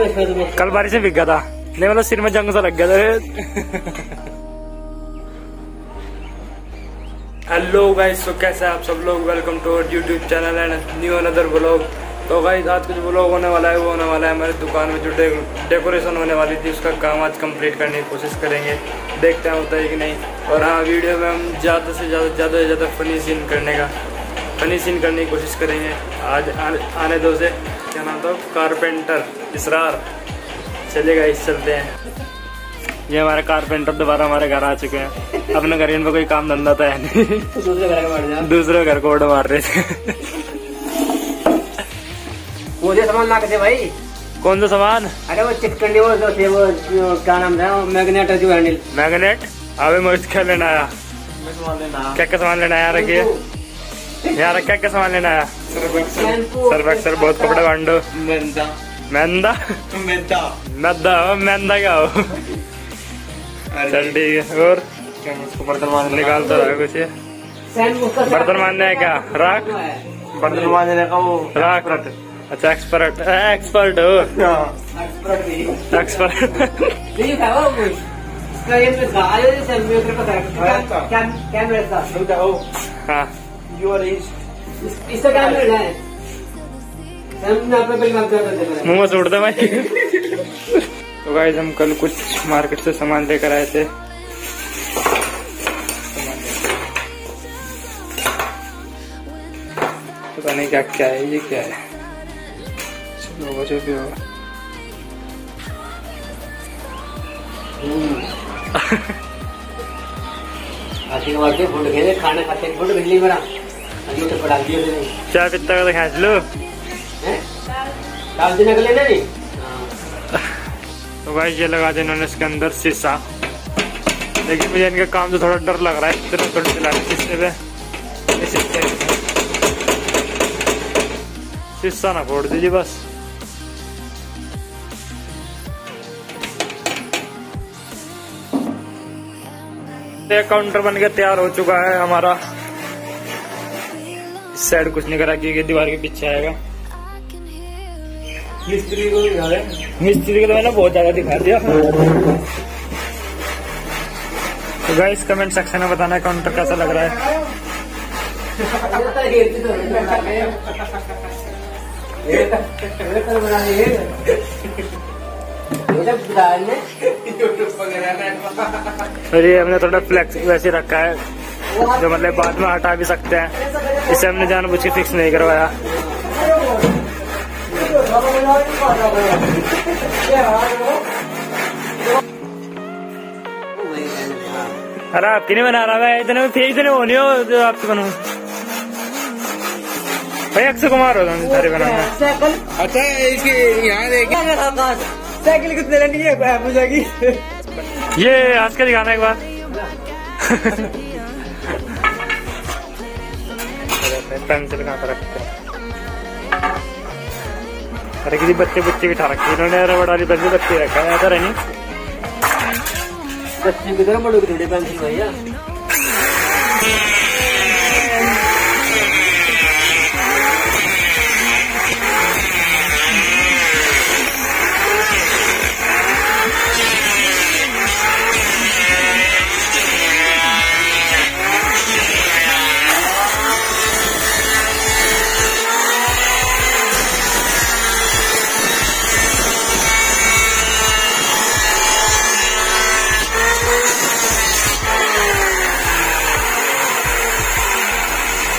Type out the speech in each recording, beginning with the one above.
कल बारिश में भीग था। नहीं मतलब सिर में जंग सा लग गया था। हेलो गाइस तो कैसे आप सब लोग? Welcome to our YouTube channel and new another blog तो गाइस आज कुछ ब्लॉग होने वाला है, वो होने वाला है हमारी दुकान में जो डेकोरेशन होने वाली थी, उसका काम आज कंप्लीट करने की कोशिश करेंगे। देखते हैं होता है कि नहीं। और हाँ वीडियो में हम ज़्यादा से ज़्यादा ज़्यादा से ज़्यादा फनी सीन करने का फनी सीन करने की कोशिश करेंगे। आज आने, दो से क्या नाम था? कारपेंटर इसरार। चलिए गाइस चलते हैं। ये हमारे कारपेंटर दोबारा हमारे घर आ चुके हैं। अपने घर इनमें कोई काम धंधा तो है नहीं। दूसरे घर को बढ़ दूसरे घर कोड मार रहे थे। मुझे सामान ला के भाई। कौन सा सामान? अरे वो चिटकंडी वो जो थे वो क्या नाम था? मैग्नेट जो हैंडल मैग्नेट? अबे मुझे क्या लेना आया? क्या क्या सामान लेना आया रखिए? यार क्या क्या सामान लेना आया सर सर बहुत कपड़े बांडो मैदा। मैंदा? मैदा। मैदा मैंदा क्या हो? चल ठीक है और? बर्तन मांजने निकाल तो रहा कुछ बर्तन मारने है क्या? राख? बर्तन मांजने का वो राख। अच्छा एक्सपर्ट एक्सपर्ट हो। एक्सपर्ट हाँ। यू आर इससे क्या मिल रहा है। हम अपने पहले कर थे मुँह सूट दे भाई। तो गाइस हम कल कुछ मार्केट से सामान लेकर आए थे। पता नहीं क्या क्या है ये क्या है? चलो वो जो भी होगा। आशी के बाद फुट खेले खाना खाते फुट बिजली बना तो चाय पित्ता का तो खींच लो। देने तो भाई ये लगा दिया इन्होंने इसके अंदर शीशा। लेकिन मुझे इनका काम तो थोड़ा डर लग रहा है। इतना थोड़ी चला रहे शीशे पे। शीशा ना फोड़ दीजिए बस। काउंटर बन के तैयार हो चुका है हमारा। साइड कुछ नहीं करा क्योंकि दीवार के पीछे आएगा। मिस्त्री को दिखा रहे मिस्त्री को तो मैंने बहुत ज़्यादा दिखा दिया। तो गाइस कमेंट सेक्शन में बताना काउंटर कैसा लग रहा है। और ये हमने थोड़ा फ्लेक्स वैसे रखा है। जो मतलब बाद में हटा भी सकते हैं। इसे हमने जानबूझ के फिक्स नहीं करवाया। अरे आपकी नहीं बना रहा है इतने में फेक इतने होने हो जो आपसे बनू? भाई अक्षय कुमार हो तुम सारे बनाना। अच्छा यहाँ देखिए साइकिल कितने लेनी है? की ये आज का दिखाना एक बार। पेंसिल कहाँ पर रखते हैं। अरे किसी बच्चे बच्चे भी ठा रखे इन्होंने रबड़ वाली बच्चे रखा है ऐसा रहनी बच्चे की तरह बड़ों पेंसिल भैया?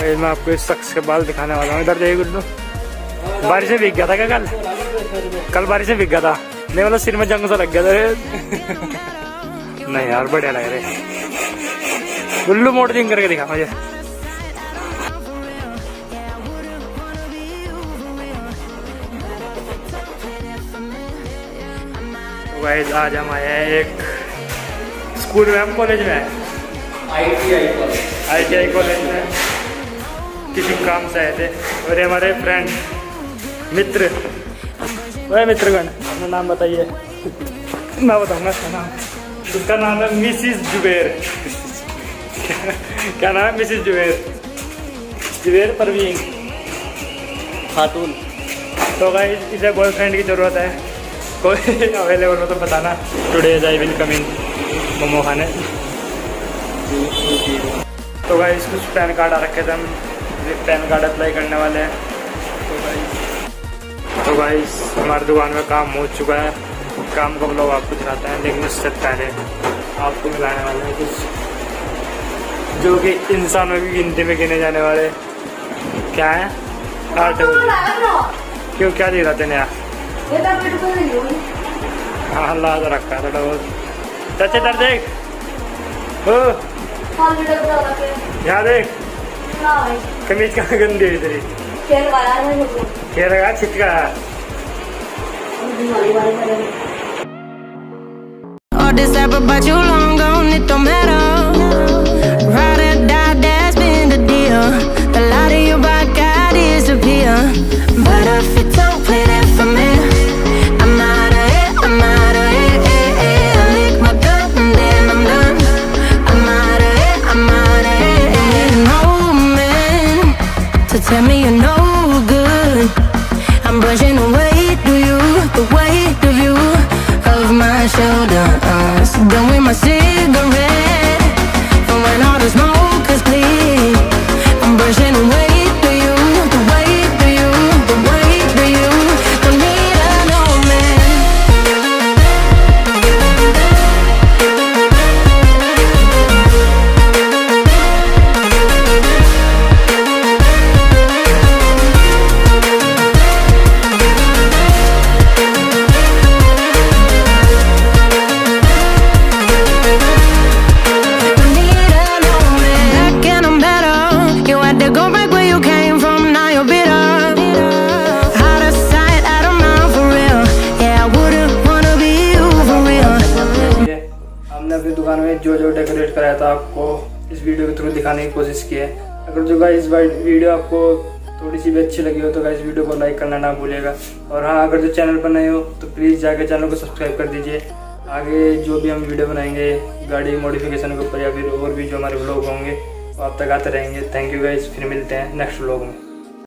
भाई मैं आपको इस शख्स के बाल दिखाने वाला हूँ। इधर देखिए गुड्डू। बारिश में भीग गया था क्या कल? कल बारिश में भीग गया था। नहीं मतलब सिर में जंग सा लग गया था नहीं यार बढ़िया लग रहे गुल्लू मॉडलिंग करके दिखा मुझे गाइस आज हम आए हैं एक स्कूल में हम कॉलेज में। I T I college. I T I college में। किसी काम से आए थे और ये हमारे फ्रेंड मित्र। वह मित्रगण अपना नाम बताइए। मैं बताऊँगा इसका नाम। उसका नाम है मिसिस जुबेर। क्या नाम है मिसिस जुबेर? जुबेर परवीन। खातून। तो गाइस इसे बॉयफ्रेंड की ज़रूरत है। कोई अवेलेबल हो तो बताना। Today I will come in momo खाने। तो भाई कुछ पैन कार्ड आ रखे थे हम। पैन कार्ड अप्लाई करने वाले हैं। तो भाई तो भाई, हमारी दुकान में काम हो चुका है। काम को लोग आपको दिखाते हैं, लेकिन उससे पहले आपको मिलाने वाले हैं कुछ। जो कि इंसानों की गिनती में गिने जाने वाले। क्या है? आठ क्यों, क्या दे रहा तेने यार हाँ अल्लाह तो रखा है थोड़ा बहुत। चाचे, इधर देख। यहाँ देख। कमीज का गंदे इधर ही खेर वाला है जो खेर का छिटका और decide Don't us. Done with my city. जो जो डेकोरेट कराया था आपको इस वीडियो के थ्रू दिखाने की कोशिश की है। अगर जो गाइस वीडियो आपको थोड़ी सी भी अच्छी लगी हो तो गाइस वीडियो को लाइक करना ना भूलिएगा। और हाँ अगर जो चैनल पर नए हो तो प्लीज़ जाके चैनल को सब्सक्राइब कर दीजिए। आगे जो भी हम वीडियो बनाएँगे, गाड़ी मॉडिफिकेशन के ऊपर या फिर और भी जो हमारे ब्लॉग होंगे, वो आप तक आते रहेंगे। थैंक यू गाइस फिर मिलते हैं नेक्स्ट ब्लॉग में।